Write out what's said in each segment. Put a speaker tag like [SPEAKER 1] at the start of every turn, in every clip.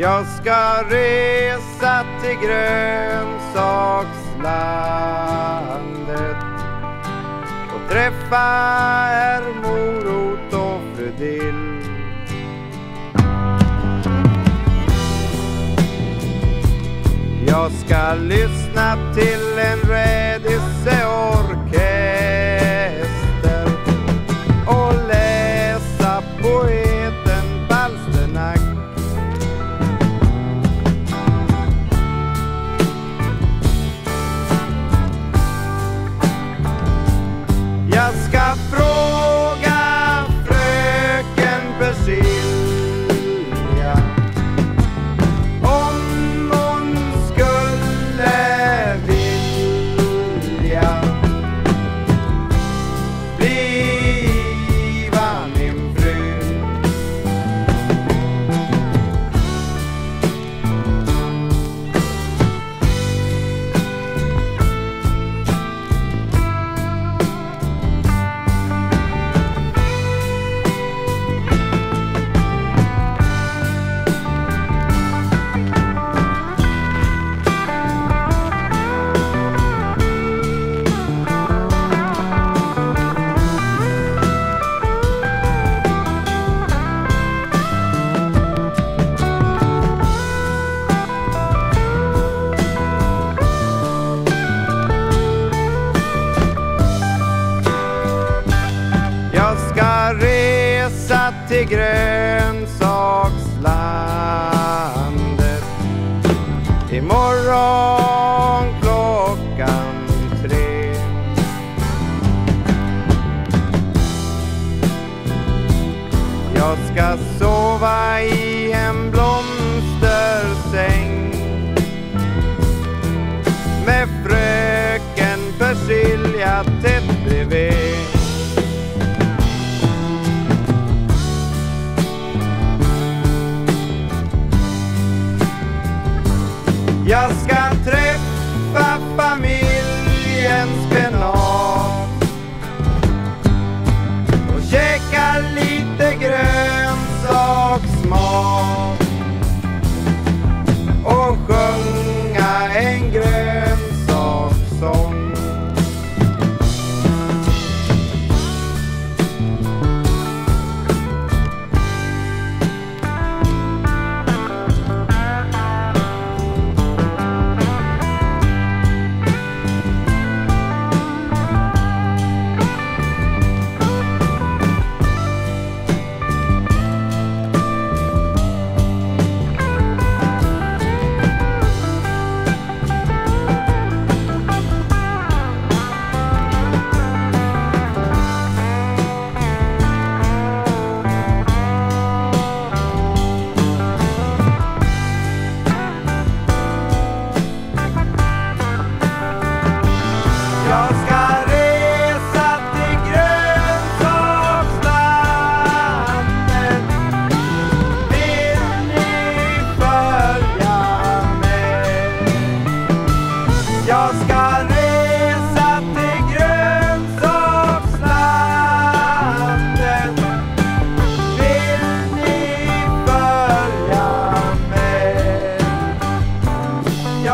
[SPEAKER 1] Jag ska resa till grönsakslandet och träffa herr Morot och fru Dill. Jag ska lyssna till en rädisseorkester i grönsakslandet imorgon klockan tre. Jag ska sova i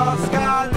[SPEAKER 1] lost God.